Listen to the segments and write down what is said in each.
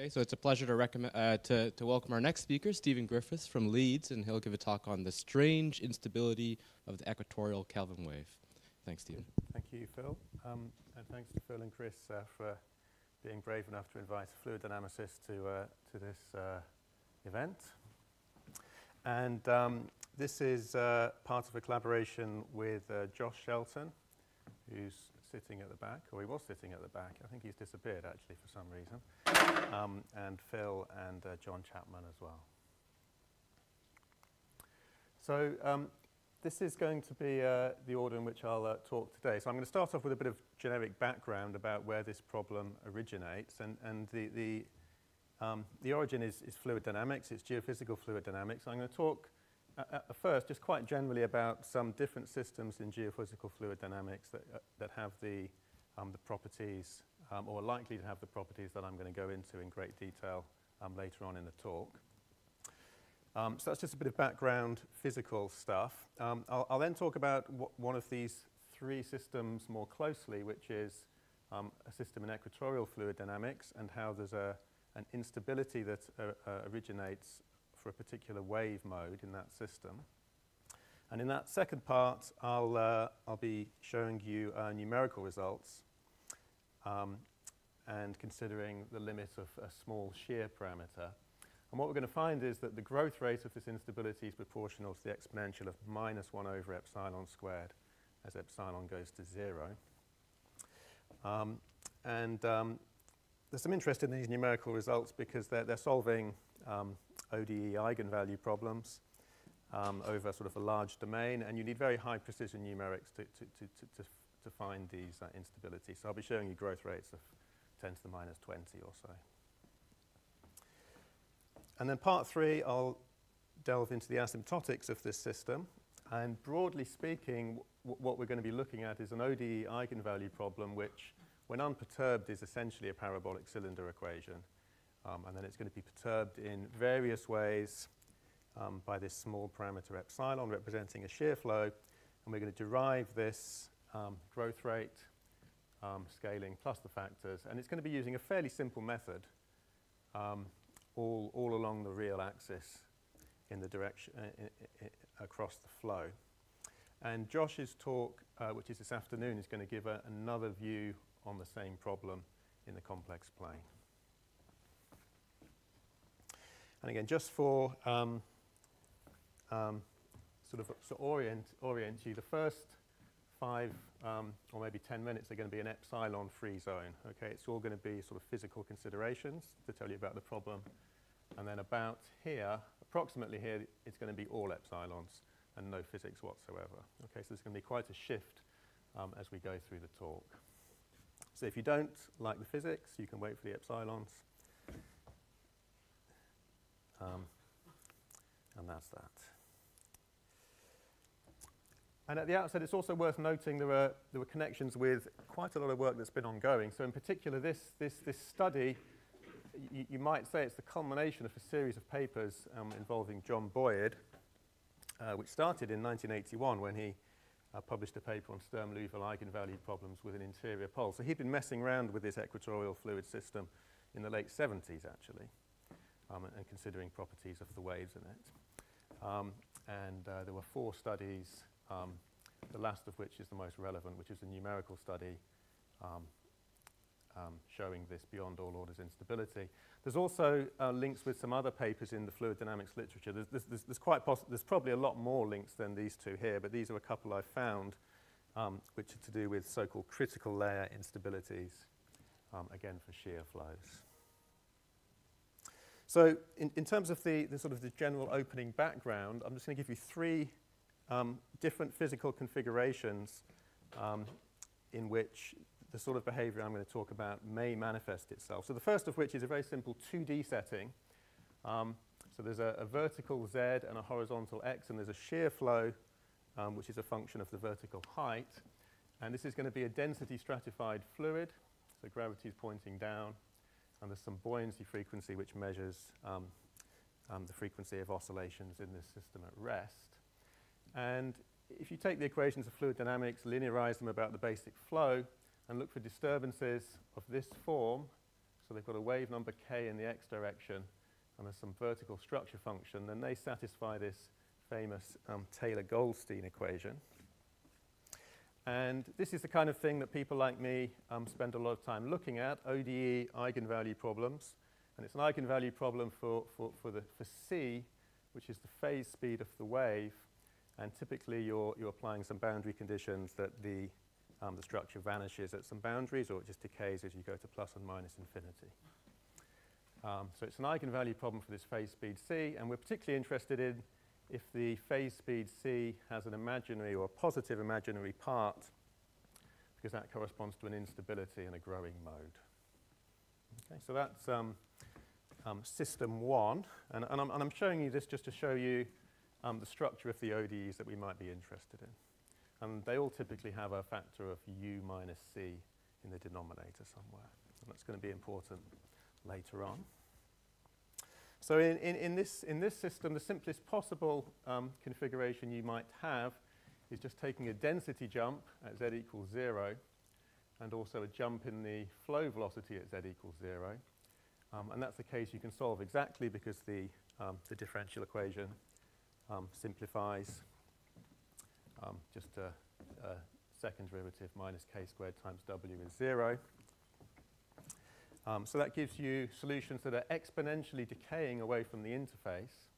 Okay, so it's a pleasure to, recommend, uh, to, to welcome our next speaker, Stephen Griffiths from Leeds, and he'll give a talk on the strange instability of the equatorial Kelvin wave. Thanks, Stephen. Thank you, Phil. Um, and thanks to Phil and Chris uh, for being brave enough to invite a fluid dynamicist to, uh, to this uh, event. And um, this is uh, part of a collaboration with uh, Josh Shelton, who's sitting at the back, or he was sitting at the back. I think he's disappeared actually for some reason. Um, and Phil and uh, John Chapman as well. So um, this is going to be uh, the order in which I'll uh, talk today. So I'm going to start off with a bit of generic background about where this problem originates. And, and the, the, um, the origin is, is fluid dynamics, it's geophysical fluid dynamics. I'm going to talk first just quite generally about some different systems in geophysical fluid dynamics that, uh, that have the, um, the properties, um, or are likely to have the properties that I'm going to go into in great detail um, later on in the talk. Um, so that's just a bit of background physical stuff. Um, I'll, I'll, then talk about one of these three systems more closely, which is um, a system in equatorial fluid dynamics and how there's a, an instability that uh, uh, originates for a particular wave mode in that system. And in that second part, I'll, uh, I'll be showing you uh, numerical results um, and considering the limit of a small shear parameter. And what we're going to find is that the growth rate of this instability is proportional to the exponential of minus 1 over epsilon squared as epsilon goes to 0. Um, and um, there's some interest in these numerical results because they're, they're solving um, ODE eigenvalue problems um, over sort of a large domain, and you need very high precision numerics to, to, to, to, to find these uh, instabilities. So I'll be showing you growth rates of 10 to the minus 20 or so. And then part three, I'll delve into the asymptotics of this system. And broadly speaking, what we're going to be looking at is an ODE eigenvalue problem, which, when unperturbed, is essentially a parabolic cylinder equation. Um, and then it's going to be perturbed in various ways um, by this small parameter epsilon representing a shear flow. And we're going to derive this um, growth rate um, scaling plus the factors. And it's going to be using a fairly simple method. Um, all, all along the real axis in the direction uh, across the flow. And Josh's talk, uh, which is this afternoon, is going to give a, another view on the same problem in the complex plane. And again, just for um, um, sort of so orient, orient you, the first five um, or maybe 10 minutes are going to be an epsilon free zone. Okay, it's all going to be sort of physical considerations to tell you about the problem. And then about here, approximately here, it's going to be all epsilons and no physics whatsoever. Okay, so there's going to be quite a shift um, as we go through the talk. So if you don't like the physics, you can wait for the epsilons. Um, and that's that. And at the outset, it's also worth noting there were, there were connections with quite a lot of work that's been ongoing. So in particular, this, this, this study, you might say it's the culmination of a series of papers um, involving John Boyd, uh, which started in 1981 when he uh, published a paper on Sturm-Liouville eigenvalue problems with an interior pole. So he'd been messing around with this equatorial fluid system in the late 70s, actually, um, and, considering properties of the waves in it. Um, and uh, there were four studies um, the last of which is the most relevant, which is a numerical study um, um, showing this beyond all orders instability. There's also uh, links with some other papers in the fluid dynamics literature. There's, there's, there's, quite there's probably a lot more links than these two here, but these are a couple I've found which are to do with so-called critical layer instabilities, again for shear flows. So in, in terms of the, the, sort of the general opening background, I'm just going to give you three um, different physical configurations um, in which the sort of behavior I'm going to talk about may manifest itself. So the first of which is a very simple 2D setting. Um, so there's a, a, vertical Z and a horizontal X, and there's a shear flow, um, which is a function of the vertical height. And this is going to be a density stratified fluid, so gravity is pointing down, and there's some buoyancy frequency which measures um, um the frequency of oscillations in this system at rest. And if you take the equations of fluid dynamics, linearize them about the basic flow, and look for disturbances of this form, so they've got a wave number k in the x direction, and there's some vertical structure function, then they satisfy this famous um, Taylor-Goldstein equation. And this is the kind of thing that people like me um, spend a lot of time looking at, ODE eigenvalue problems. And it's an eigenvalue problem for, for, for, the, for c, which is the phase speed of the wave. And typically you're, you're applying some boundary conditions that the, um, the structure vanishes at some boundaries or it just decays as you go to plus and minus infinity. Um, so it's an eigenvalue problem for this phase speed c, and we're particularly interested in if the phase speed c has an imaginary or a positive imaginary part, because that corresponds to an instability in a growing mode. Okay, so that's um, um, system one, and, and, I'm, and, I'm, showing you this just to show you um, the structure of the ODEs that we might be interested in. And they all typically have a factor of u minus c in the denominator somewhere. And that's going to be important later on. So in, in, in, this, in this system, the simplest possible um, configuration you might have is just taking a density jump at z equals 0 and also a jump in the flow velocity at z equals 0. Um, and that's the case you can solve exactly because the, um, the differential equation um, simplifies um, just a, a second derivative minus k squared times w is 0. Um, so that gives you solutions that are exponentially decaying away from the interface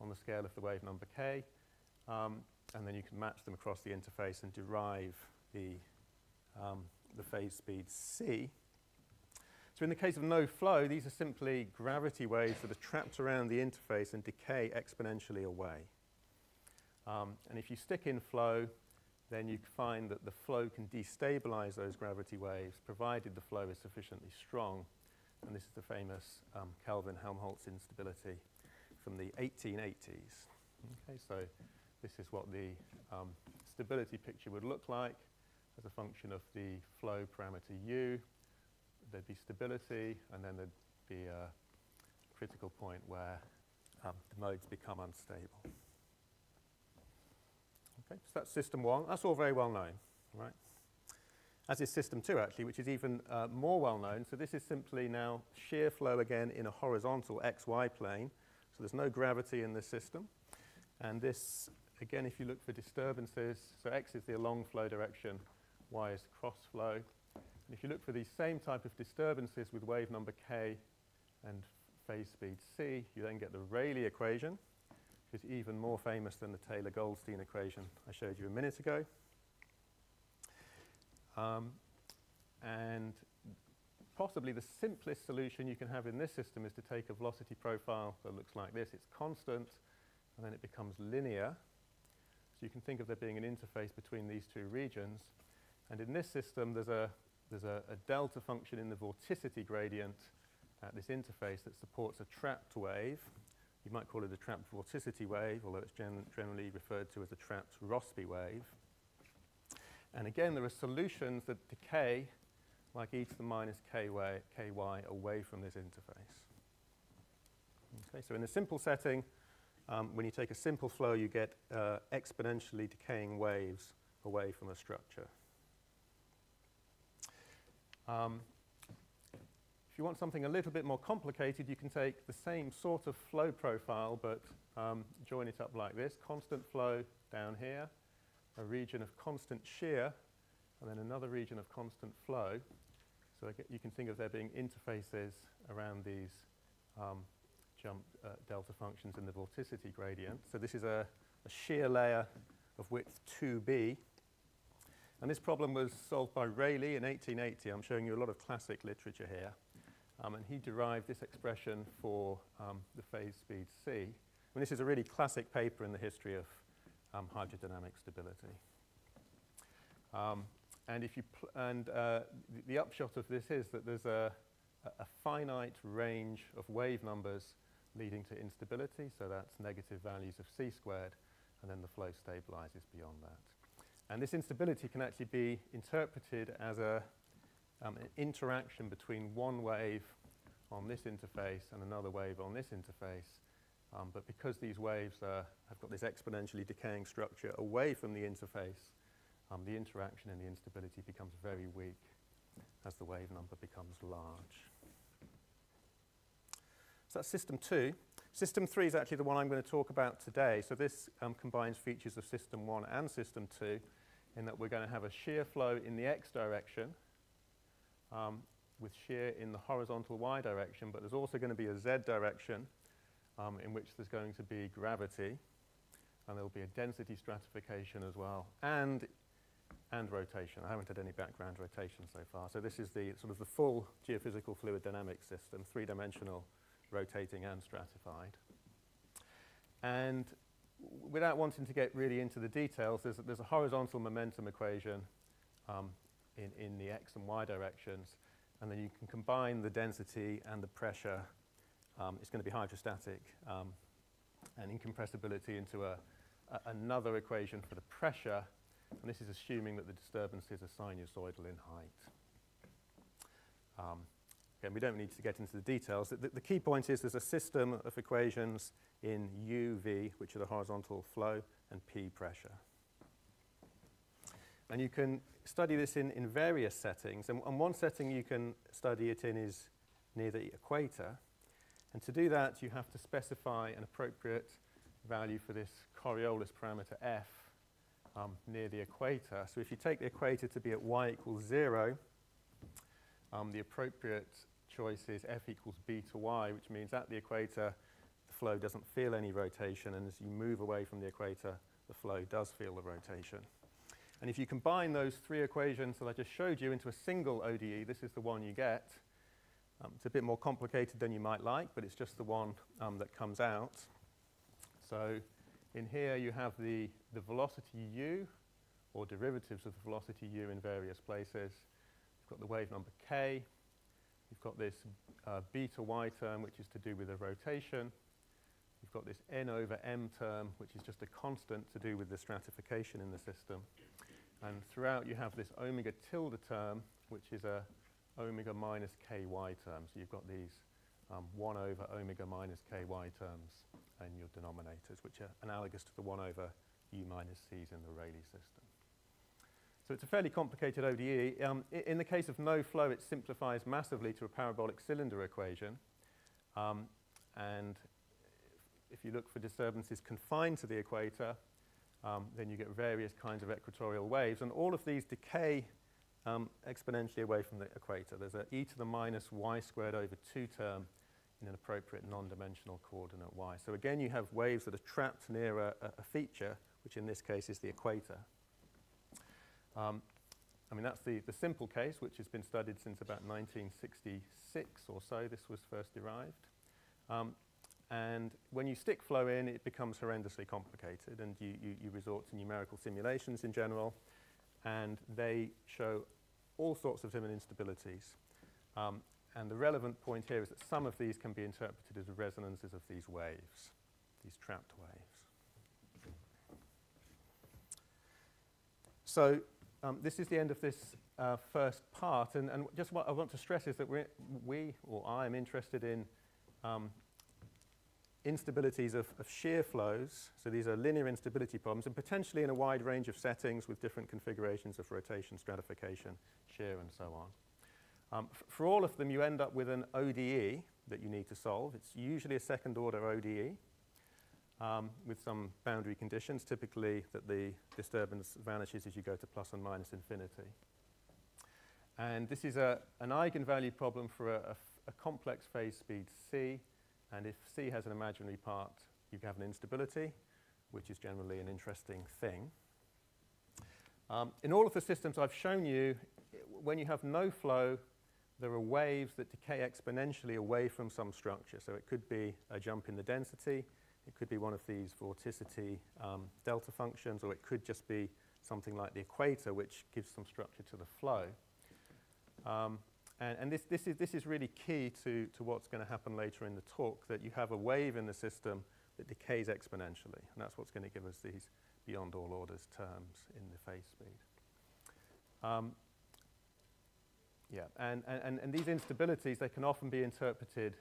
on the scale of the wave number k. Um, and then you can match them across the interface and derive the, um, the phase speed c. So in the case of no flow, these are simply gravity waves that are trapped around the interface and decay exponentially away. Um, and if you stick in flow, then you find that the flow can destabilize those gravity waves, provided the flow is sufficiently strong. And this is the famous um, Kelvin-Helmholtz instability from the 1880s. Okay, so this is what the um, stability picture would look like as a function of the flow parameter u. There'd be stability, and then there'd be a critical point where um, the modes become unstable. Okay, so that's system one. That's all very well known, right? As is system two, actually, which is even uh, more well known. So this is simply now shear flow again in a horizontal xy plane. So there's no gravity in this system. And this, again, if you look for disturbances, so x is the along flow direction, y is cross flow. And if you look for these same type of disturbances with wave number k and phase speed c, you then get the Rayleigh equation is even more famous than the Taylor-Goldstein equation I showed you a minute ago. Um, and possibly the simplest solution you can have in this system is to take a velocity profile that looks like this. It's constant, and then it becomes linear. So you can think of there being an interface between these two regions. And in this system, there's a, there's a, a delta function in the vorticity gradient at this interface that supports a trapped wave. You might call it a trapped vorticity wave, although it's gen generally referred to as a trapped Rossby wave. And again, there are solutions that decay like e to the minus ky, ky away from this interface. Okay, so in a simple setting, um, when you take a simple flow, you get uh, exponentially decaying waves away from a structure. Um, if you want something a little bit more complicated, you can take the same sort of flow profile, but um, join it up like this. Constant flow down here, a region of constant shear, and then another region of constant flow. So you can think of there being interfaces around these um, jump uh, delta functions in the vorticity gradient. So this is a, a shear layer of width 2b. And this problem was solved by Rayleigh in 1880. I'm showing you a lot of classic literature here. Um, and he derived this expression for um, the phase speed c. I mean, this is a really classic paper in the history of um, hydrodynamic stability. Um, and if you and uh, the, the, upshot of this is that there's a, a, finite range of wave numbers leading to instability, so that's negative values of c squared, and then the flow stabilizes beyond that. And this instability can actually be interpreted as a um, an interaction between one wave on this interface and another wave on this interface. Um, but because these waves uh, have got this exponentially decaying structure away from the interface, um, the interaction and the instability becomes very weak as the wave number becomes large. So that's system two. System three is actually the one I'm going to talk about today. So this um, combines features of system one and system two in that we're going to have a shear flow in the x direction um, with shear in the horizontal y direction, but there's also going to be a z direction um, in which there's going to be gravity and there'll be a density stratification as well and and rotation. I haven't had any background rotation so far. So this is the sort of the full geophysical fluid dynamics system, three-dimensional, rotating and stratified. And without wanting to get really into the details, there's, there's a horizontal momentum equation um, in, in the x and y directions, and then you can combine the density and the pressure. Um, it's going to be hydrostatic um, and incompressibility into a, a, another equation for the pressure and this is assuming that the disturbances are sinusoidal in height. Um, again, we don't need to get into the details. The, the, key point is there's a system of equations in UV, which are the horizontal flow, and P pressure. And you can study this in, in various settings. And, and one setting you can study it in is near the equator. And to do that, you have to specify an appropriate value for this Coriolis parameter f um, near the equator. So if you take the equator to be at y equals 0, um, the appropriate choice is f equals b to y, which means at the equator the flow doesn't feel any rotation, and as you move away from the equator, the flow does feel the rotation. And if you combine those three equations that I just showed you into a single ODE, this is the one you get. Um, it's a bit more complicated than you might like, but it's just the one um, that comes out. So in here you have the, the velocity u, or derivatives of the velocity u in various places. You've got the wave number k. You've got this uh, beta y term, which is to do with the rotation. You've got this n over m term, which is just a constant to do with the stratification in the system. And throughout you have this omega tilde term, which is a omega minus ky term. So you've got these um, 1 over omega minus ky terms in your denominators, which are analogous to the 1 over u minus c's in the Rayleigh system. So it's a fairly complicated ODE. Um, in the case of no flow, it simplifies massively to a parabolic cylinder equation. Um, and if you look for disturbances confined to the equator, um, then you get various kinds of equatorial waves. And all of these decay um, exponentially away from the equator. There's an e to the minus y squared over 2 term in an appropriate non-dimensional coordinate y. So again, you have waves that are trapped near a, a feature, which in this case is the equator. Um, I mean, that's the, the simple case, which has been studied since about 1966 or so. This was first derived. Um, and when you stick flow in, it becomes horrendously complicated, and you, you, you resort to numerical simulations in general, and they show all sorts of different instabilities. Um, and the relevant point here is that some of these can be interpreted as resonances of these waves, these trapped waves. So um, this is the end of this uh, first part. And, and, just what I want to stress is that we, we, or I, am interested in um, instabilities of, of, shear flows. So these are linear instability problems, and potentially in a wide range of settings with different configurations of rotation, stratification, shear, and so on. Um, for all of them, you end up with an ODE that you need to solve. It's usually a second order ODE um, with some boundary conditions, typically that the disturbance vanishes as you go to plus and minus infinity. And this is a, an eigenvalue problem for a, a complex phase speed c. And if c has an imaginary part, you have an instability, which is generally an interesting thing. Um, in all of the systems I've shown you, when you have no flow, there are waves that decay exponentially away from some structure. So it could be a jump in the density, it could be one of these vorticity um, delta functions, or it could just be something like the equator, which gives some structure to the flow. Um, and, and this, this, is, this is really key to, to what's going to happen later in the talk, that you have a wave in the system that decays exponentially. And that's what's going to give us these beyond all orders terms in the phase speed. Um, yeah, and, and, and these instabilities, they can often be interpreted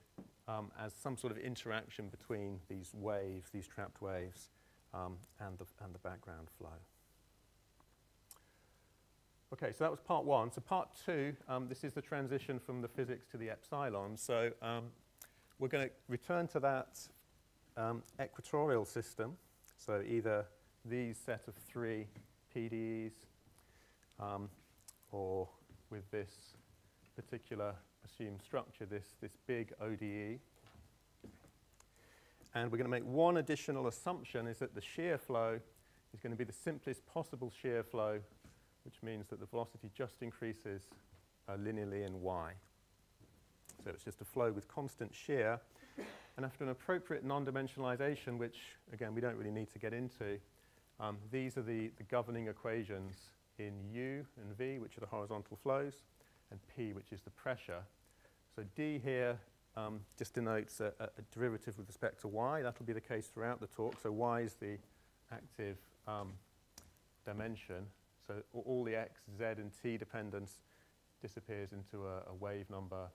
um, as some sort of interaction between these waves, these trapped waves, um, and, the, and the background flow. Okay, so that was part one. So part two, um, this is the transition from the physics to the epsilon. So um, we're going to return to that um, equatorial system. So either these set of three PDEs um, or with this particular assumed structure, this, this big ODE. And we're going to make one additional assumption is that the shear flow is going to be the simplest possible shear flow, which means that the velocity just increases uh, linearly in y. So it's just a flow with constant shear. And after an appropriate non-dimensionalization, which, again, we don't really need to get into, um, these are the, the governing equations in U and V, which are the horizontal flows, and P, which is the pressure. So D here um, just denotes a, a, derivative with respect to Y. That'll be the case throughout the talk. So Y is the active um, dimension. So all the X, Z, and T dependence disappears into a, a wave number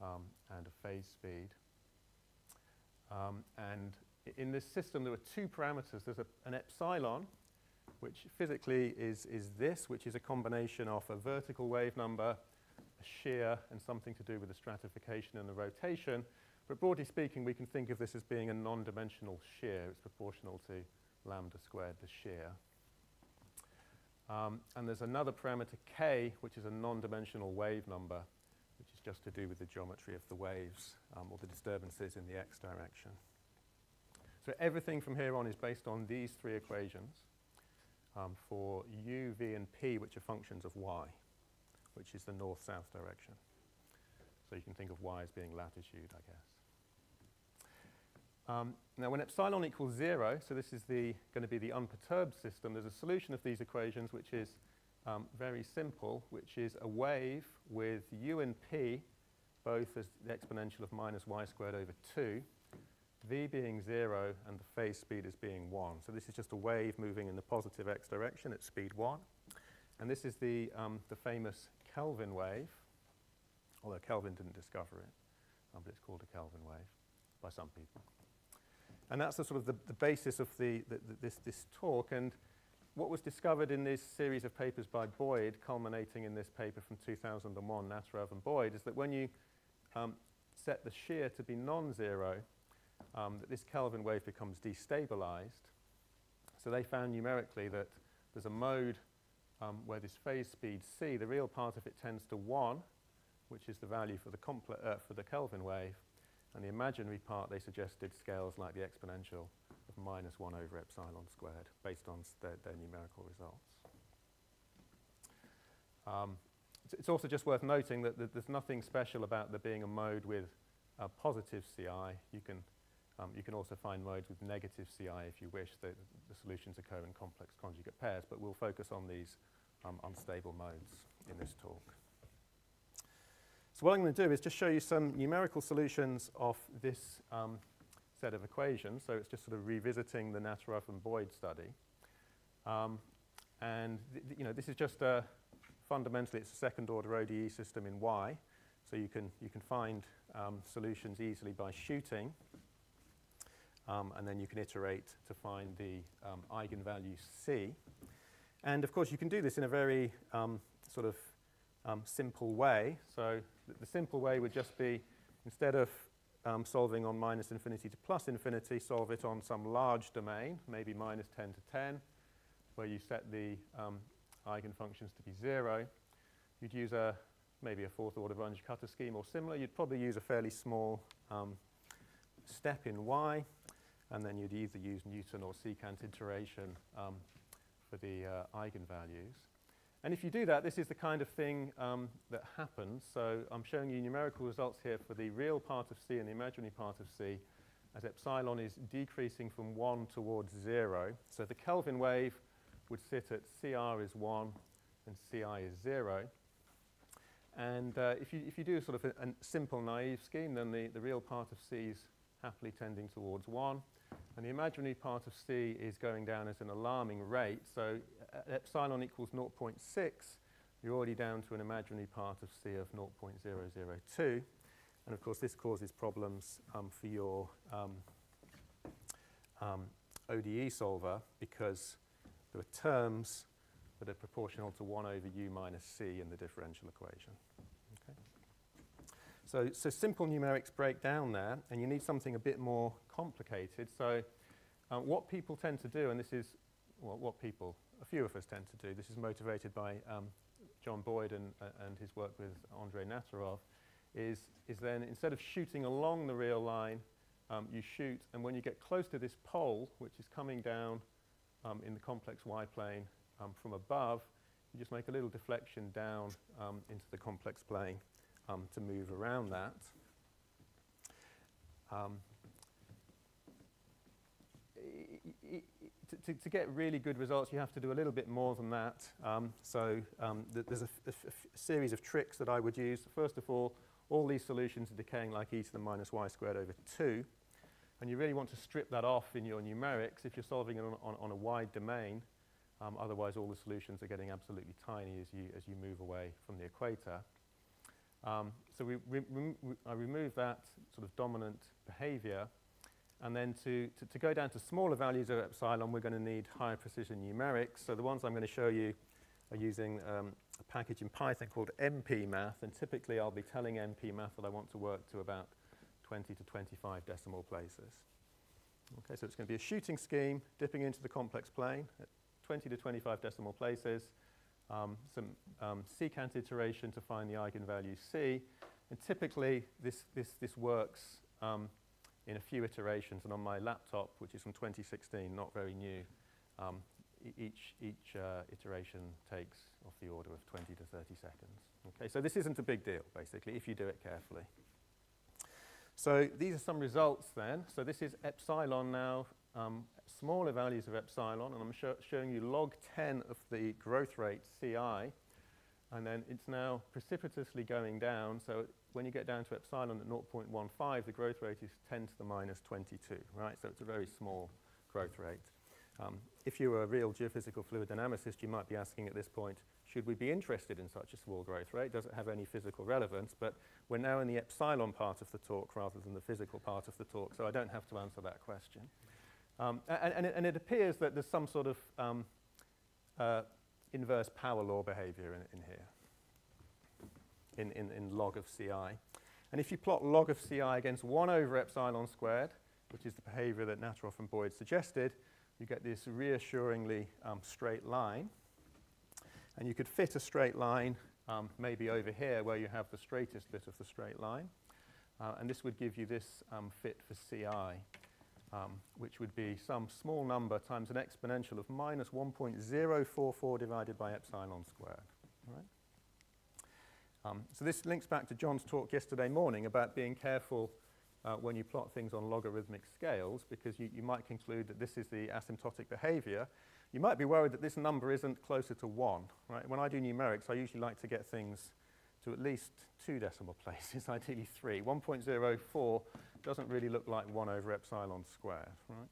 um, and a phase speed. Um, and in this system, there are two parameters. There's a, an epsilon, which physically is, is this, which is a combination of a vertical wave number, a shear, and something to do with the stratification and the rotation. But broadly speaking, we can think of this as being a non-dimensional shear. It's proportional to lambda squared, the shear. Um, and there's another parameter k, which is a non-dimensional wave number, which is just to do with the geometry of the waves um, or the disturbances in the x direction. So everything from here on is based on these three equations um, for u, v, and p, which are functions of y, which is the north-south direction. So you can think of y as being latitude, I guess. Um, now, when epsilon equals zero, so this is going to be the unperturbed system, there's a solution of these equations which is um, very simple, which is a wave with u and p both as the exponential of minus y squared over 2, v being 0 and the phase speed as being 1. So this is just a wave moving in the positive x direction at speed 1. And this is the, um, the famous Kelvin wave, although Kelvin didn't discover it, um, but it's called a Kelvin wave by some people. And that's the sort of the, the basis of the, the, this, this talk. And what was discovered in this series of papers by Boyd, culminating in this paper from 2001, Natarov and Boyd, is that when you um, set the shear to be non-zero, um, that this Kelvin wave becomes destabilized. So they found numerically that there's a mode um, where this phase speed c, the real part of it tends to 1, which is the value for the, uh, for the Kelvin wave, and the imaginary part, they suggested scales like the exponential of minus 1 over epsilon squared based on their, their numerical results. Um, it's, it's, also just worth noting that, that, there's nothing special about there being a mode with a positive CI. You can, um, you can also find modes with negative CI if you wish. The, the solutions occur in complex conjugate pairs, but we'll focus on these um, unstable modes in this talk. So what I'm going to do is just show you some numerical solutions of this um, set of equations. So it's just sort of revisiting the Natarov and Boyd study. Um, and you know, this is just a, fundamentally it's a second order ODE system in Y. So you can, you can find um, solutions easily by shooting. Um, and then you can iterate to find the um, eigenvalue C. And of course, you can do this in a very um, sort of um, simple way. So the simple way would just be instead of um, solving on minus infinity to plus infinity, solve it on some large domain, maybe minus 10 to 10, where you set the um, eigenfunctions to be 0. You'd use a maybe a fourth order Runge-Kutta scheme or similar. You'd probably use a fairly small um, step in y, and then you'd either use Newton or secant iteration um, for the uh, eigenvalues. And if you do that, this is the kind of thing um, that happens. So I'm showing you numerical results here for the real part of C and the imaginary part of C as epsilon is decreasing from 1 towards 0. So the Kelvin wave would sit at CR is 1 and CI is 0. And uh, if, you, if you do sort of a, a, simple naive scheme, then the, the real part of C is happily tending towards 1. And the imaginary part of C is going down at an alarming rate. So epsilon equals 0.6, you're already down to an imaginary part of C of 0.002. And of course, this causes problems um, for your um, um, ODE solver because there are terms that are proportional to 1 over u minus c in the differential equation. Okay? So, so simple numerics break down there, and you need something a bit more complicated. So uh, what people tend to do, and this is well, what people, a few of us tend to do, this is motivated by um, John Boyd and, uh, and his work with Andrei Natarov, is, is then instead of shooting along the real line, um, you shoot, and when you get close to this pole, which is coming down um, in the complex y plane um, from above, you just make a little deflection down um, into the complex plane um, to move around that. Um, to, to, get really good results, you have to do a little bit more than that. Um, so um, th there's a, series of tricks that I would use. First of all, all these solutions are decaying like e to the minus y squared over 2. And you really want to strip that off in your numerics if you're solving it on, on, on a wide domain. Um, otherwise, all the solutions are getting absolutely tiny as you, as you move away from the equator. Um, so we, I remove that sort of dominant behavior. And then to, to, to, go down to smaller values of epsilon, we're going to need higher precision numerics. So the ones I'm going to show you are using um, a package in Python called mpmath. And typically, I'll be telling mpmath that I want to work to about 20 to 25 decimal places. Okay, so it's going to be a shooting scheme dipping into the complex plane at 20 to 25 decimal places um, some um, secant iteration to find the eigenvalue c. And typically, this, this, this works um, in a few iterations. And on my laptop, which is from 2016, not very new, um, each, each uh, iteration takes off the order of 20 to 30 seconds. Okay, so this isn't a big deal, basically, if you do it carefully. So these are some results then. So this is epsilon now um, smaller values of epsilon, and I'm sh showing you log 10 of the growth rate CI, and then it's now precipitously going down. So when you get down to epsilon at 0.15, the growth rate is 10 to the minus 22, right? So it's a very small growth rate. Um, if you were a real geophysical fluid dynamicist, you might be asking at this point, should we be interested in such a small growth rate? Does it have any physical relevance? But we're now in the epsilon part of the talk rather than the physical part of the talk, so I don't have to answer that question. Um, and, and, it, and, it, appears that there's some sort of um, uh, inverse power law behavior in, in here, in, in, in, log of CI. And if you plot log of CI against 1 over epsilon squared, which is the behavior that Natarov and Boyd suggested, you get this reassuringly um, straight line. And you could fit a straight line um, maybe over here where you have the straightest bit of the straight line. Uh, and this would give you this um, fit for CI um, which would be some small number times an exponential of minus 1.044 divided by epsilon squared. Right? Um, so this links back to John's talk yesterday morning about being careful uh, when you plot things on logarithmic scales because you, you might conclude that this is the asymptotic behavior. You might be worried that this number isn't closer to 1. Right? When I do numerics, I usually like to get things to at least two decimal places, ideally three. 1.04 doesn't really look like 1 over epsilon squared, right?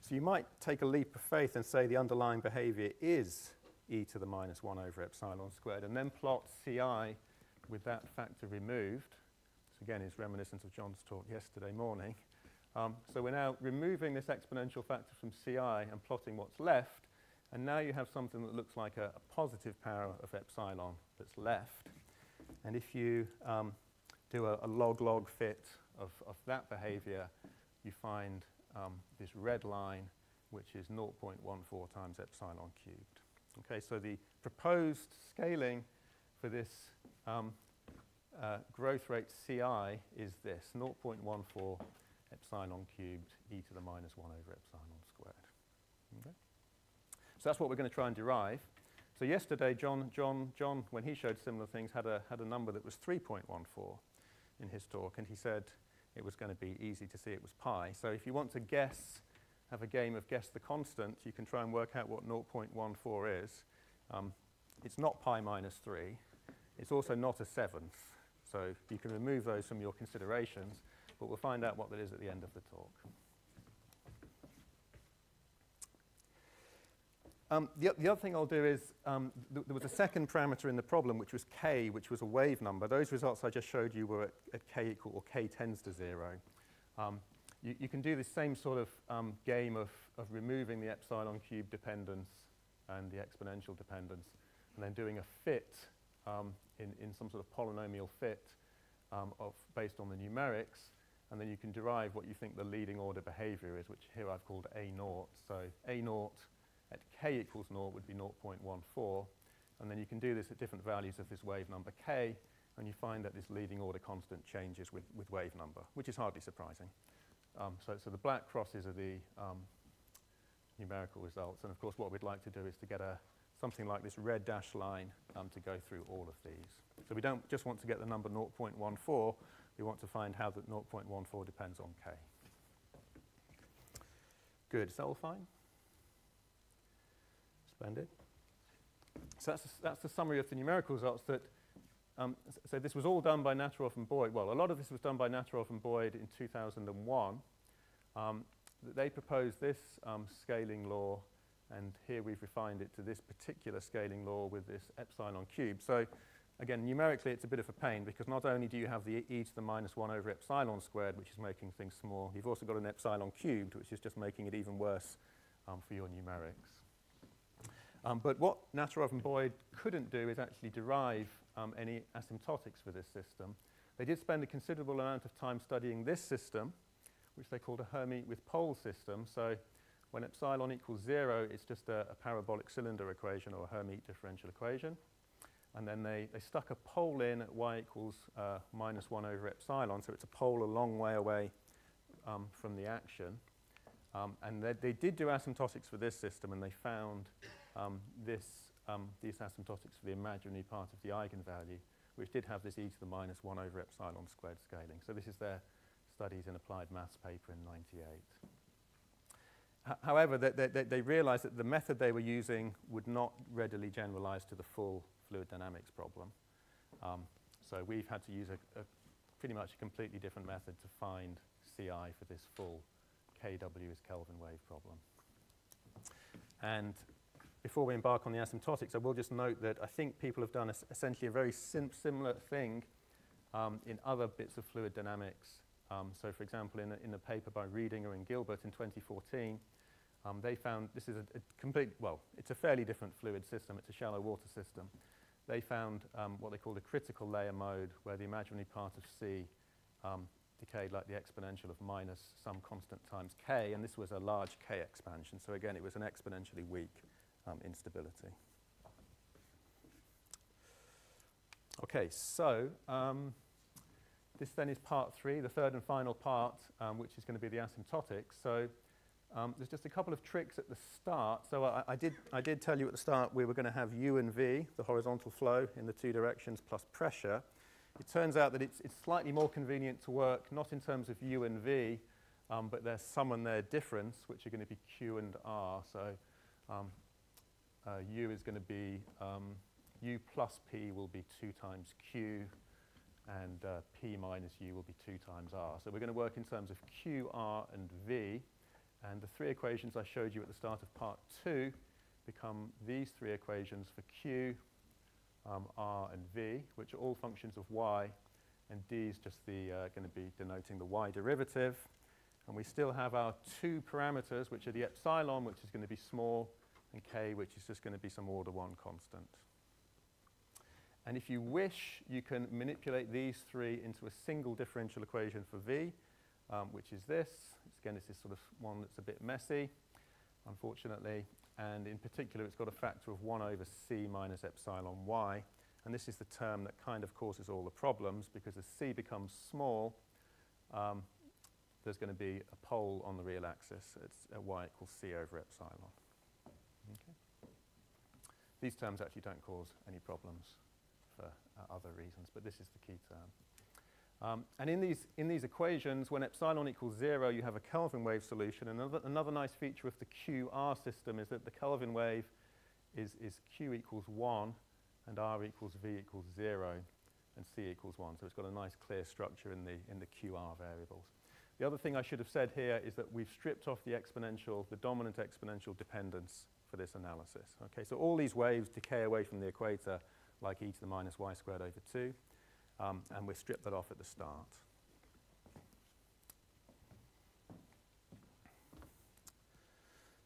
So you might take a leap of faith and say the underlying behavior is e to the minus 1 over epsilon squared, and then plot ci with that factor removed. This again is reminiscent of John's talk yesterday morning. Um, so we're now removing this exponential factor from ci and plotting what's left, and now you have something that looks like a, a positive power of epsilon that's left. And if you um, do a, log-log fit of, of that behavior, you find um, this red line, which is 0.14 times epsilon cubed. Okay, so the proposed scaling for this um, uh, growth rate CI is this, 0.14 epsilon cubed e to the minus 1 over epsilon squared. Okay? So that's what we're going to try and derive. So yesterday, John, John, John, when he showed similar things, had a, had a number that was 3.14 in his talk, and he said it was going to be easy to see it was pi. So if you want to guess, have a game of guess the constant, you can try and work out what 0.14 is. Um, it's not pi minus 3. It's also not a seventh. So you can remove those from your considerations, but we'll find out what that is at the end of the talk. Um, the, the, other thing I'll do is um, th there was a second parameter in the problem, which was k, which was a wave number. Those results I just showed you were at, at k equal or k tends to 0. Um, you, you, can do the same sort of um, game of, of removing the epsilon cube dependence and the exponential dependence, and then doing a fit um, in, in some sort of polynomial fit um, of, based on the numerics, and then you can derive what you think the leading order behavior is, which here I've called A naught. So A naught at k equals 0 would be 0.14, and then you can do this at different values of this wave number k, and you find that this leading order constant changes with, with wave number, which is hardly surprising. Um, so, so the black crosses are the um, numerical results, and of course what we'd like to do is to get a something like this red dashed line um, to go through all of these. So we don't just want to get the number 0.14, we want to find how that 0.14 depends on k. Good, is that all fine? Splendid. So that's, that's the summary of the numerical results that, um, so this was all done by Natarov and Boyd. Well, a lot of this was done by Natarov and Boyd in 2001. Um, they proposed this um, scaling law and here we've refined it to this particular scaling law with this epsilon cube. So again, numerically it's a bit of a pain because not only do you have the e to the minus 1 over epsilon squared, which is making things small, you've also got an epsilon cubed, which is just making it even worse um, for your numerics. Um, but what Natarov and Boyd couldn't do is actually derive um, any asymptotics for this system. They did spend a considerable amount of time studying this system, which they called a Hermite with pole system. So when epsilon equals zero, it's just a, a parabolic cylinder equation or a Hermite differential equation. And then they, they stuck a pole in at y equals uh, minus 1 over epsilon, so it's a pole a long way away um, from the action. Um, and they, they, did do asymptotics for this system, and they found um, this, um, these asymptotics for the imaginary part of the eigenvalue, which did have this e to the minus 1 over epsilon squared scaling. So this is their studies in applied maths paper in 98 however, they, they, they, realized that the method they were using would not readily generalize to the full fluid dynamics problem. Um, so we've had to use a, a, pretty much a completely different method to find CI for this full KW is Kelvin wave problem. And before we embark on the asymptotics, I will just note that I think people have done a, essentially a very sim similar thing um, in other bits of fluid dynamics. Um, so for example, in a, in paper by Riedinger and Gilbert in 2014, um, they found this is a, a, complete, well, it's a fairly different fluid system. It's a shallow water system. They found um, what they called a critical layer mode where the imaginary part of C um, decayed like the exponential of minus some constant times k, and this was a large k expansion. So again, it was an exponentially weak um, instability. Okay, so um, this then is part three, the third and final part, um, which is going to be the asymptotics. So um, there's just a couple of tricks at the start. So I, I, did, I did tell you at the start we were going to have U and V, the horizontal flow in the two directions, plus pressure. It turns out that it's, it's slightly more convenient to work not in terms of U and V, um, but there's sum and their difference, which are going to be Q and R. So um, uh, U is going to be, um, U plus P will be 2 times Q, and uh, P minus U will be 2 times R. So we're going to work in terms of Q, R, and V. And the three equations I showed you at the start of part two become these three equations for Q, um, R, and V, which are all functions of y, and D is just the uh, going to be denoting the y derivative. And we still have our two parameters, which are the epsilon, which is going to be small, and k, which is just going to be some order 1 constant. And if you wish, you can manipulate these three into a single differential equation for v, um, which is this. Again, this is sort of one that's a bit messy, unfortunately. And in particular, it's got a factor of 1 over c minus epsilon y. And this is the term that kind of causes all the problems because as c becomes small, um, there's going to be a pole on the real axis. at y equals c over epsilon. These terms actually don't cause any problems for uh, other reasons, but this is the key term. Um, and in these, in these equations, when epsilon equals zero, you have a Kelvin wave solution. Another, another nice feature of the QR system is that the Kelvin wave is, is Q equals one, and R equals V equals zero, and C equals one. So it's got a nice clear structure in the, in the QR variables. The other thing I should have said here is that we've stripped off the exponential, the dominant exponential dependence for this analysis. Okay, so all these waves decay away from the equator like e to the minus y squared over 2 um, and we strip that off at the start.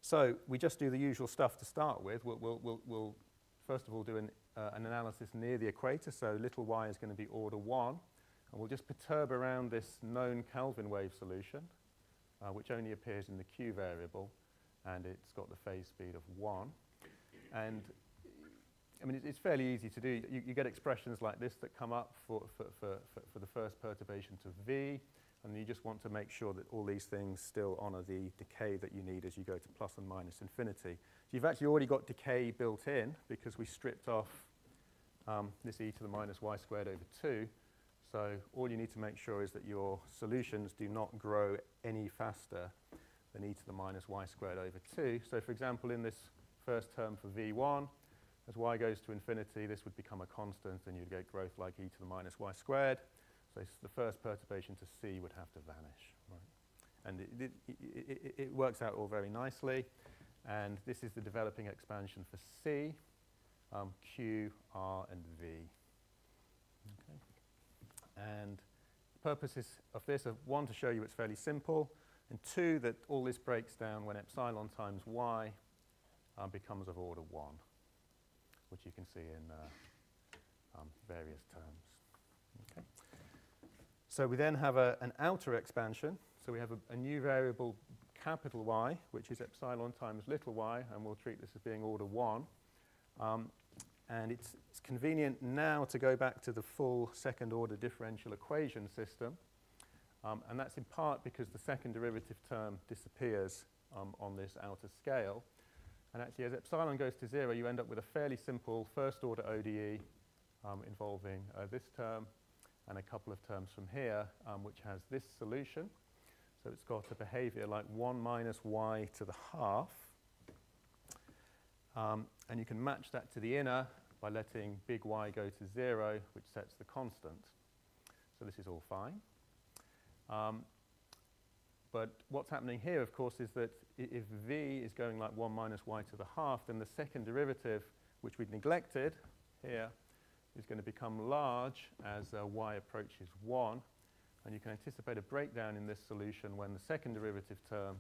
So we just do the usual stuff to start with. We'll, we'll, we'll, we'll first of all do an, uh, an, analysis near the equator. So little y is going to be order 1. And we'll just perturb around this known Kelvin wave solution, uh, which only appears in the q variable, and it's got the phase speed of 1. And I mean, it's, it's fairly easy to do. You, you, get expressions like this that come up for, for, for, for, the first perturbation to v, and you just want to make sure that all these things still honour the decay that you need as you go to plus and minus infinity. So you've actually already got decay built in because we stripped off um, this e to the minus y squared over 2. So all you need to make sure is that your solutions do not grow any faster than e to the minus y squared over 2. So for example, in this first term for v1, as y goes to infinity, this would become a constant, and you'd get growth like e to the minus y squared. So the first perturbation to c would have to vanish. Right? And it, it, it, it, works out all very nicely. And this is the developing expansion for c, um, q, r, and v. Okay. And the purposes of this are, one, to show you it's fairly simple, and two, that all this breaks down when epsilon times y uh, becomes of order 1 which you can see in uh, um, various terms. Okay. So we then have a, an outer expansion. So we have a, a, new variable capital Y, which is epsilon times little y, and we'll treat this as being order 1. Um, and it's, it's, convenient now to go back to the full second order differential equation system. Um, and that's in part because the second derivative term disappears um, on this outer scale. And actually, as epsilon goes to zero, you end up with a fairly simple first order ODE um, involving uh, this term and a couple of terms from here, um, which has this solution. So it's got a behavior like 1 minus y to the half. Um, and you can match that to the inner by letting big Y go to zero, which sets the constant. So this is all fine. Um, but what's happening here, of course, is that if v is going like 1 minus y to the half, then the second derivative, which we'd neglected here, is going to become large as uh, y approaches 1. And you can anticipate a breakdown in this solution when the second derivative term,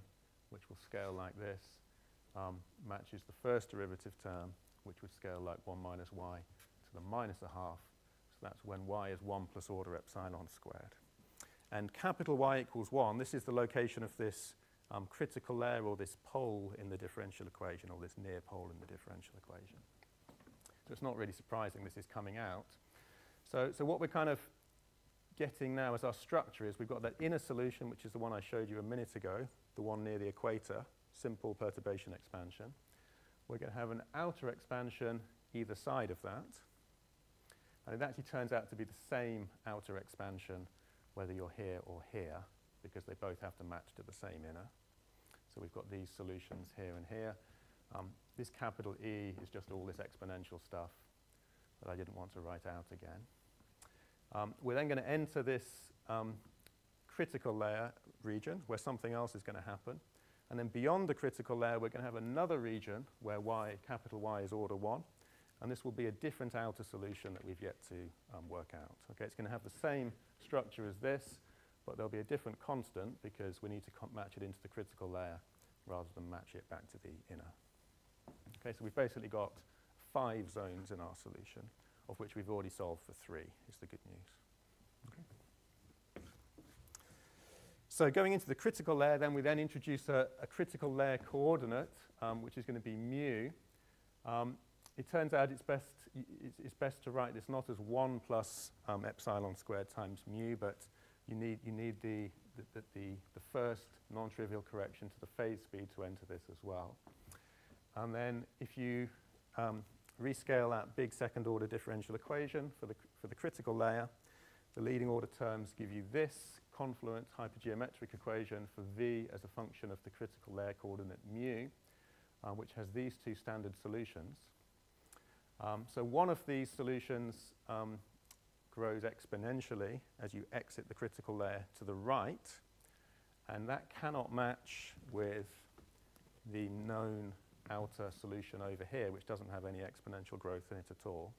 which will scale like this, um, matches the first derivative term, which would scale like 1 minus y to the minus a half. So that's when y is 1 plus order epsilon squared. And capital Y equals 1, this is the location of this um, critical layer or this pole in the differential equation or this near pole in the differential equation. So it's not really surprising this is coming out. So, so what we're kind of getting now as our structure is we've got that inner solution, which is the one I showed you a minute ago, the one near the equator, simple perturbation expansion. We're going to have an outer expansion either side of that. And it actually turns out to be the same outer expansion whether you're here or here because they both have to match to the same inner. So we've got these solutions here and here. Um, this capital E is just all this exponential stuff that I didn't want to write out again. Um, we're then going to enter this um, critical layer region where something else is going to happen. And then beyond the critical layer, we're going to have another region where y, capital Y is order 1. And this will be a different outer solution that we've yet to um, work out. Okay, it's going to have the same structure as this, but there'll be a different constant because we need to match it into the critical layer rather than match it back to the inner. Okay, so we've basically got five zones in our solution, of which we've already solved for three, is the good news. Okay. So going into the critical layer, then we then introduce a, a critical layer coordinate, um, which is going to be mu. Um, it turns out it's best, it's, it's, best to write this not as 1 plus um, epsilon squared times mu, but you need, you need the, the, the, the first non-trivial correction to the phase speed to enter this as well. And then if you um, rescale that big second order differential equation for the, for the critical layer, the leading order terms give you this confluent hypergeometric equation for v as a function of the critical layer coordinate mu, uh, which has these two standard solutions. Um, so one of these solutions um, grows exponentially as you exit the critical layer to the right, and that cannot match with the known outer solution over here, which doesn't have any exponential growth in it at all.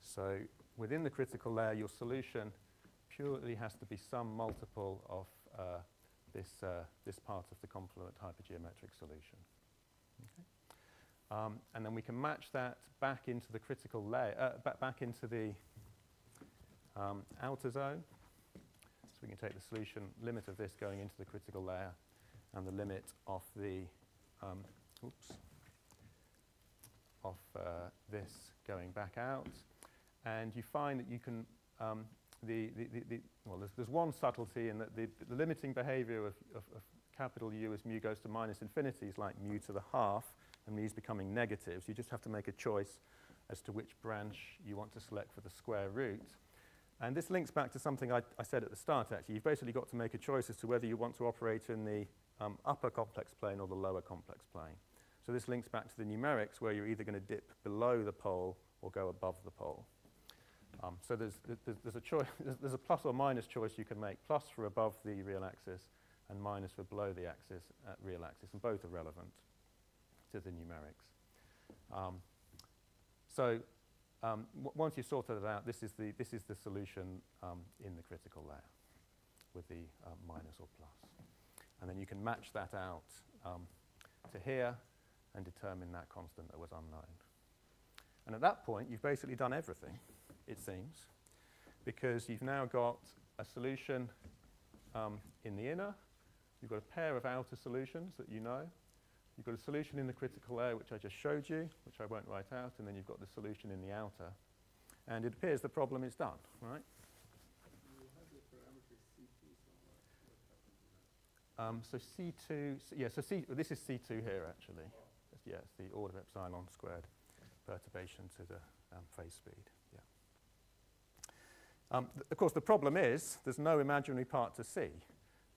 So within the critical layer, your solution purely has to be some multiple of uh, this, uh, this part of the confluent hypergeometric solution. Um, and then we can match that back into the critical layer, uh, back, back into the um, outer zone. So we can take the solution limit of this going into the critical layer and the limit of the, um, oops, of uh, this going back out. And you find that you can, um, the, the, the, the, well, there's, there's one subtlety in that the, the limiting behavior of, of, of capital U as mu goes to minus infinity is like mu to the half, and these becoming negatives. You just have to make a choice as to which branch you want to select for the square root. And this links back to something I, I said at the start, actually. You've basically got to make a choice as to whether you want to operate in the um, upper complex plane or the lower complex plane. So this links back to the numerics, where you're either going to dip below the pole or go above the pole. Um, so there's, there's, there's a choice, there's a plus or minus choice you can make, plus for above the real axis and minus for below the axis at real axis, and both are relevant to the numerics. Um, so um, once you've sorted it out, this is the, this is the solution um, in the critical layer with the uh, minus or plus. And then you can match that out um, to here and determine that constant that was unknown. And at that point, you've basically done everything, it seems, because you've now got a solution um, in the inner, you've got a pair of outer solutions that you know, you've got a solution in the critical layer, which I just showed you, which I won't write out, and then you've got the solution in the outer. And it appears the problem is done, right? Um, so C2, yeah, so C, this is C2 here actually. Yeah, the order of epsilon squared perturbation to the um, phase speed. Yeah. Um, of course, the problem is there's no imaginary part to C.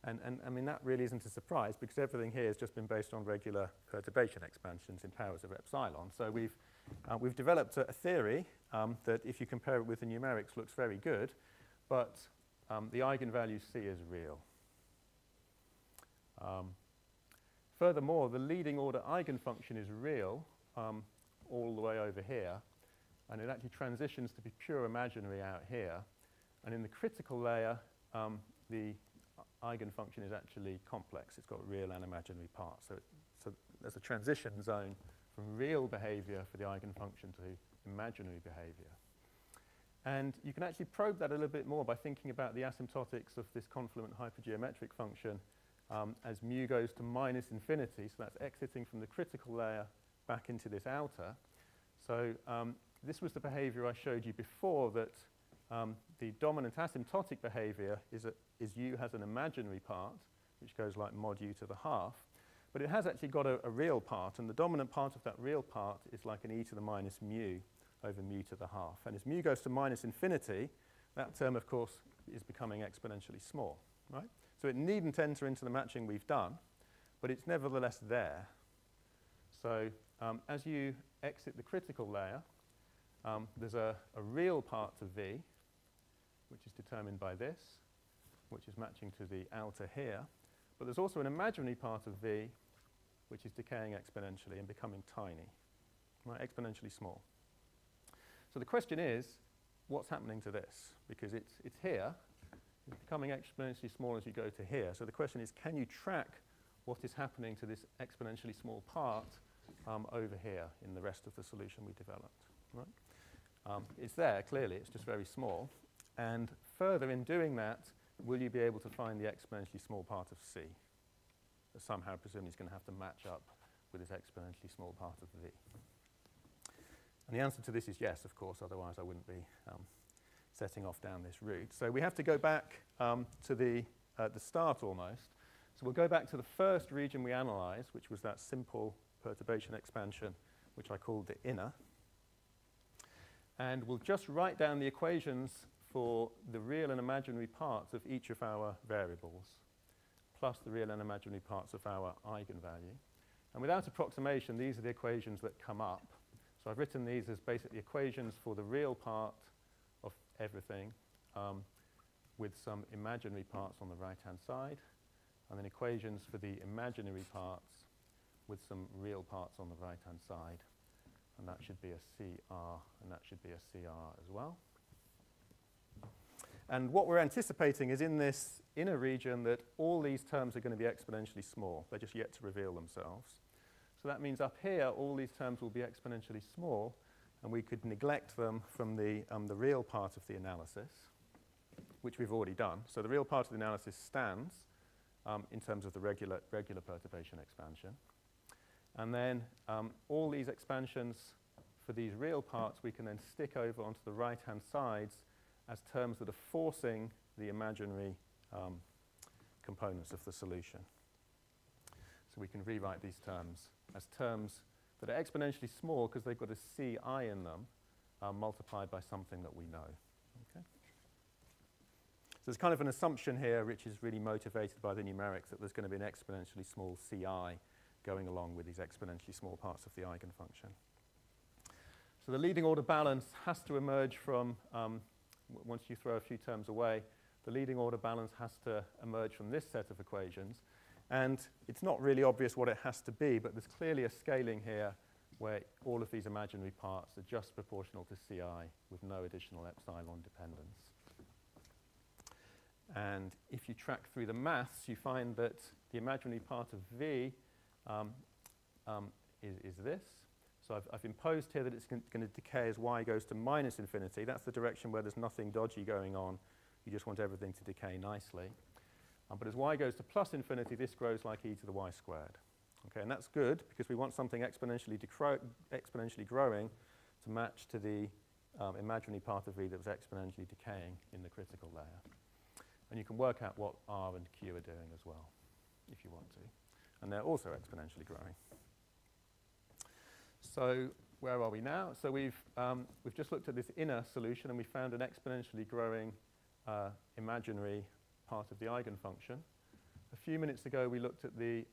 And, and I mean, that really isn't a surprise because everything here has just been based on regular perturbation expansions in powers of epsilon. So we've, uh, we've developed a, a theory um, that if you compare it with the numerics looks very good, but um, the eigenvalue C is real. Um, furthermore, the leading order eigenfunction is real um, all the way over here, and it actually transitions to be pure imaginary out here. And in the critical layer, um, the eigenfunction is actually complex. It's got real and imaginary parts. So, so there's a transition zone from real behavior for the eigenfunction to imaginary behavior. And you can actually probe that a little bit more by thinking about the asymptotics of this confluent hypergeometric function um, as mu goes to minus infinity. So that's exiting from the critical layer back into this outer. So um, this was the behavior I showed you before that um, the dominant asymptotic behavior is, a, is u has an imaginary part, which goes like mod u to the half. But it has actually got a, a, real part, and the dominant part of that real part is like an e to the minus mu over mu to the half. And as mu goes to minus infinity, that term, of course, is becoming exponentially small, right? So it needn't enter into the matching we've done, but it's nevertheless there. So um, as you exit the critical layer, um, there's a, a real part to V, which is determined by this, which is matching to the outer here. But there's also an imaginary part of V, which is decaying exponentially and becoming tiny, right, exponentially small. So the question is, what's happening to this? Because it's, it's here, it's becoming exponentially small as you go to here. So the question is, can you track what is happening to this exponentially small part um, over here in the rest of the solution we developed? Right? Um, it's there, clearly, it's just very small. And further, in doing that, will you be able to find the exponentially small part of C? That somehow, presumably, is going to have to match up with this exponentially small part of V. And the answer to this is yes, of course, otherwise I wouldn't be um, setting off down this route. So we have to go back um, to the, uh, the start almost. So we'll go back to the first region we analysed, which was that simple perturbation expansion, which I called the inner. And we'll just write down the equations for the real and imaginary parts of each of our variables, plus the real and imaginary parts of our eigenvalue. And without approximation, these are the equations that come up. So I've written these as basically equations for the real part of everything um, with some imaginary parts on the right-hand side, and then equations for the imaginary parts with some real parts on the right-hand side. And that should be a CR, and that should be a CR as well. And what we're anticipating is in this inner region that all these terms are going to be exponentially small. They're just yet to reveal themselves. So that means up here, all these terms will be exponentially small, and we could neglect them from the, um, the real part of the analysis. which we've already done. So the real part of the analysis stands um, in terms of the regular, regular perturbation expansion. And then um, all these expansions for these real parts we can then stick over onto the right-hand sides as terms that are forcing the imaginary um, components of the solution. So we can rewrite these terms as terms that are exponentially small because they've got a ci in them uh, multiplied by something that we know. Okay? So there's kind of an assumption here which is really motivated by the numerics that there's going to be an exponentially small ci going along with these exponentially small parts of the eigenfunction. So the leading order balance has to emerge from, um, once you throw a few terms away, the leading order balance has to emerge from this set of equations. And it's not really obvious what it has to be, but there's clearly a scaling here where all of these imaginary parts are just proportional to Ci with no additional epsilon dependence. And if you track through the maths, you find that the imaginary part of V um, um, is, is, this. So I've, I've, imposed here that it's going to decay as y goes to minus infinity. That's the direction where there's nothing dodgy going on. You just want everything to decay nicely. Um, but as y goes to plus infinity, this grows like e to the y squared. Okay, and that's good because we want something exponentially, exponentially growing to match to the um, imaginary part of V that was exponentially decaying in the critical layer. And you can work out what R and Q are doing as well, if you want to. And they're also exponentially growing. So where are we now? So we've, um, we've just looked at this inner solution and we found an exponentially growing uh, imaginary part of the eigenfunction. A few minutes ago, we looked at the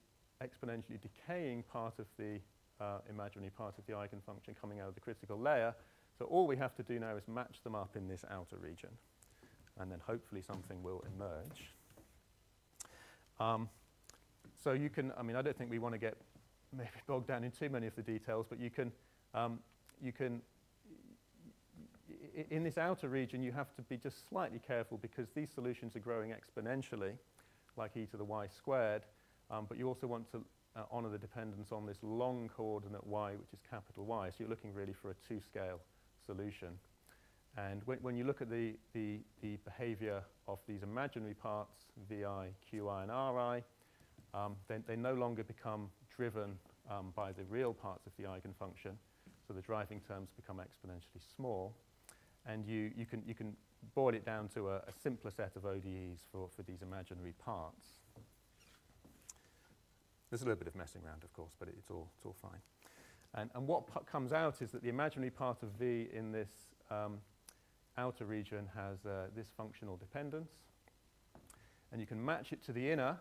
exponentially decaying part of the uh, imaginary part of the eigenfunction coming out of the critical layer. So all we have to do now is match them up in this outer region. And then hopefully something will emerge. Um, so you can, I mean, I don't think we want to get maybe bogged down in too many of the details, but you can, um, you can in this outer region, you have to be just slightly careful because these solutions are growing exponentially, like e to the y squared, um, but you also want to uh, honor the dependence on this long coordinate y, which is capital Y. So you're looking really for a two-scale solution. And when, when you look at the, the, the, behavior of these imaginary parts, Vi, Qi, and Ri, um, they, they no longer become driven um, by the real parts of the eigenfunction. So the driving terms become exponentially small and you, you, can, you can boil it down to a, a simpler set of ODEs for, for these imaginary parts. There's a little bit of messing around, of course, but it, it's, all, it's all fine. And, and what comes out is that the imaginary part of V in this um, outer region has uh, this functional dependence. And you can match it to the inner.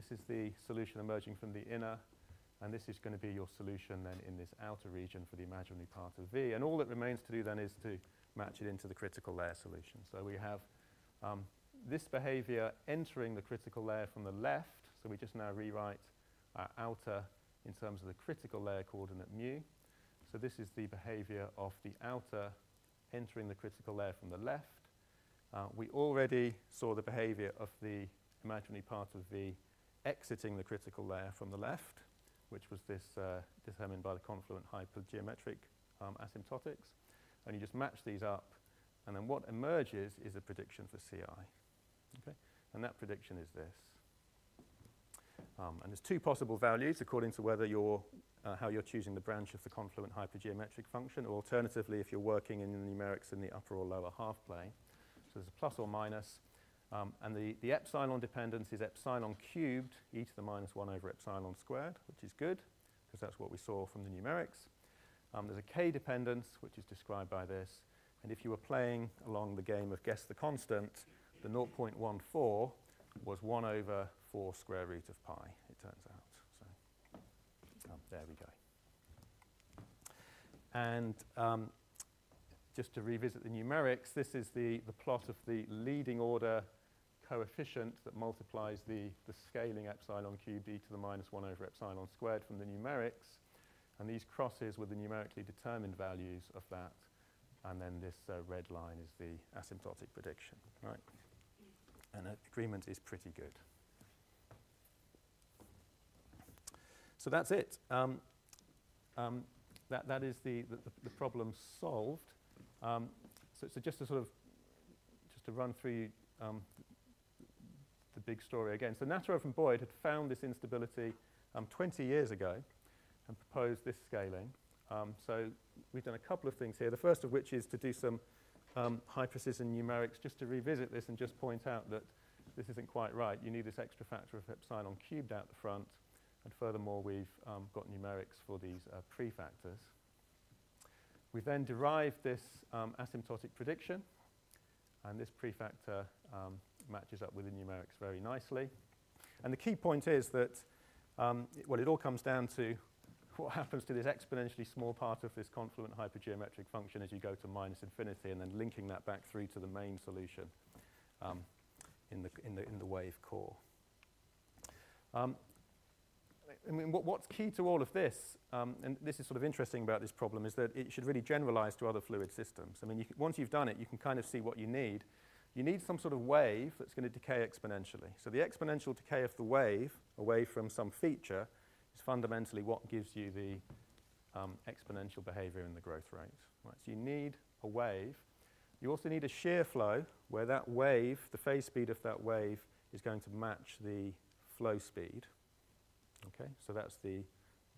This is the solution emerging from the inner. And this is going to be your solution then in this outer region for the imaginary part of V. And all that remains to do then is to match it into the critical layer solution. So we have um, this behavior entering the critical layer from the left. So we just now rewrite our outer in terms of the critical layer coordinate mu. So this is the behavior of the outer entering the critical layer from the left. Uh, we already saw the behavior of the imaginary part of V exiting the critical layer from the left, which was this uh, determined by the confluent hypergeometric um, asymptotics and you just match these up, and then what emerges is a prediction for CI. Okay? And that prediction is this. Um, and there's two possible values according to whether you're, uh, how you're choosing the branch of the confluent hypergeometric function, or alternatively, if you're working in the numerics in the upper or lower half plane. So there's a plus or minus, um, and the, the epsilon dependence is epsilon cubed, e to the minus 1 over epsilon squared, which is good, because that's what we saw from the numerics. Um, there's a k dependence, which is described by this. And if you were playing along the game of guess the constant, the 0.14 was 1 over 4 square root of pi, it turns out. So um, there we go. And um, just to revisit the numerics, this is the, the plot of the leading order coefficient that multiplies the, the scaling epsilon cubed e to the minus 1 over epsilon squared from the numerics. And these crosses were the numerically determined values of that. And then this uh, red line is the asymptotic prediction, right? And agreement is pretty good. So that's it. Um, um, that, that is the, the, the problem solved. Um, so, so, just to sort of just to run through um, big story again. So Natarov and Boyd had found this instability um, 20 years ago and proposed this scaling. Um, so we've done a couple of things here. The first of which is to do some um, high precision numerics just to revisit this and just point out that this isn't quite right. You need this extra factor of epsilon cubed out the front. And furthermore, we've um, got numerics for these uh, prefactors. We then derived this um, asymptotic prediction. And this prefactor um, matches up with the numerics very nicely. And the key point is that, um, it, well, it all comes down to what happens to this exponentially small part of this confluent hypergeometric function as you go to minus infinity and then linking that back through to the main solution um, in, the, in, the, in the wave core. Um, I mean, what, what's key to all of this, um, and this is sort of interesting about this problem, is that it should really generalize to other fluid systems. I mean, you once you've done it, you can kind of see what you need. You need some sort of wave that's going to decay exponentially. So the exponential decay of the wave away from some feature is fundamentally what gives you the um, exponential behavior in the growth rate. Right, so you need a wave. You also need a shear flow where that wave, the phase speed of that wave, is going to match the flow speed. Okay, so that's the,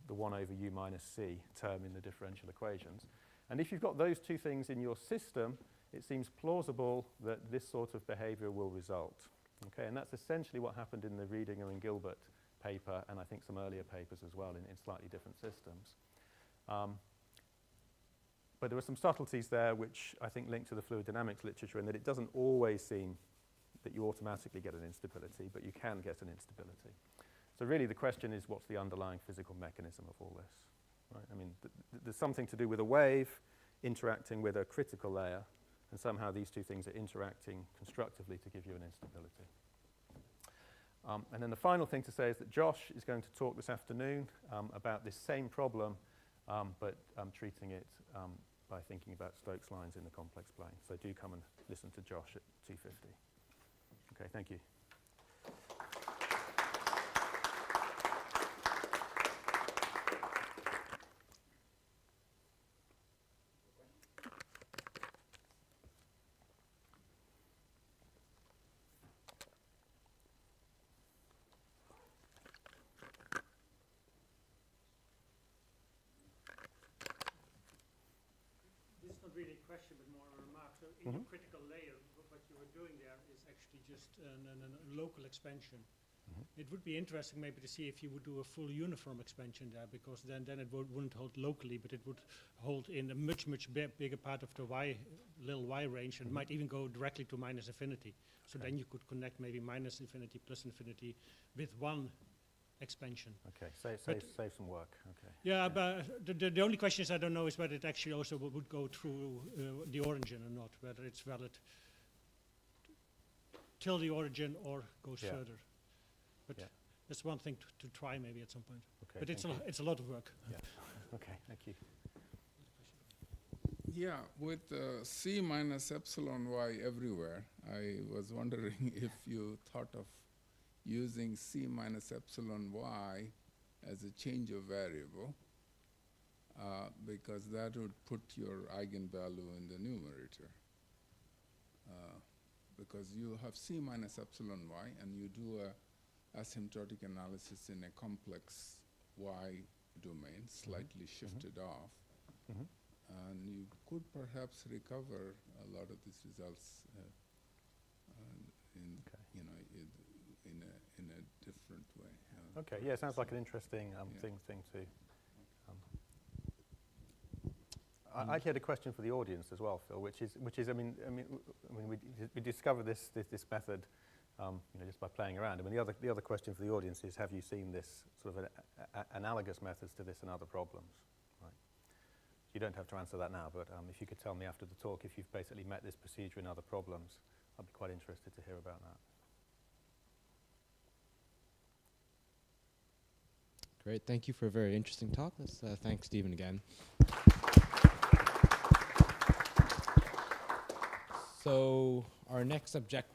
the 1 over u minus c term in the differential equations. And if you've got those two things in your system, it seems plausible that this sort of behavior will result. Okay, and that's essentially what happened in the Riedinger and Gilbert paper, and I think some earlier papers as well in, in slightly different systems. Um, but there are some subtleties there which I think link to the fluid dynamics literature in that it doesn't always seem that you automatically get an instability, but you can get an instability. So really the question is what's the underlying physical mechanism of all this? Right? I mean, th th there's something to do with a wave interacting with a critical layer, and somehow these two things are interacting constructively to give you an instability. Um, and then the final thing to say is that Josh is going to talk this afternoon um, about this same problem, um, but treating it um, by thinking about Stokes lines in the complex plane. So do come and listen to Josh at 2.50. Okay, thank you. This is not really a question, but more a remark. So in your Mhm. critical layer, wh- what you were doing there is actually just an, an, an- a local expansion. Mhm. It would be interesting maybe to see if you would do a full uniform expansion there, because then, then it would, wouldn't hold locally, but it would hold in a much, much bi- bigger part of the y, little y range, and Mhm. might even go directly to minus infinity. So Okay. then you could connect maybe minus infinity plus infinity with one expansion. Okay, save, save, save some work. Okay. Yeah, but the, the, the only question is I don't know is whether it actually also would, would go through uh, the origin or not, whether it's valid till the origin or goes Yeah. further. But Yeah. that's one thing to, to try maybe at some point. Okay, but it's a, thank it's a lot of work. you. Okay, thank you. Yeah, with uh, C minus epsilon y everywhere, I was wondering if you thought of using C minus epsilon y as a change of variable, uh, because that would put your eigenvalue in the numerator. Uh, because you have C minus epsilon y, and you do a asymptotic analysis in a complex y domain, slightly shifted off Mhm. and you could perhaps recover a lot of these results uh, uh, in, Okay. you know, in, in a in a different way. Okay, yeah, sounds like an interesting um, Yeah. thing, thing to. Um, I, I had a question for the audience as well, Phil, which is, which is, I mean, I mean, I mean, we, we discovered this, this, this method, um, you know, just by playing around. I mean, the other, the other question for the audience is, have you seen this sort of an, a, a, analogous methods to this and other problems? Right. You don't have to answer that now, but um, if you could tell me after the talk if you've basically met this procedure in other problems, I'd be quite interested to hear about that. Great. Thank you for a very interesting talk. Let's uh, thank Stephen again. So our next objective